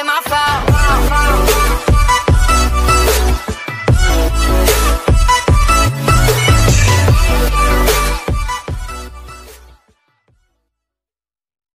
Ain't my fault.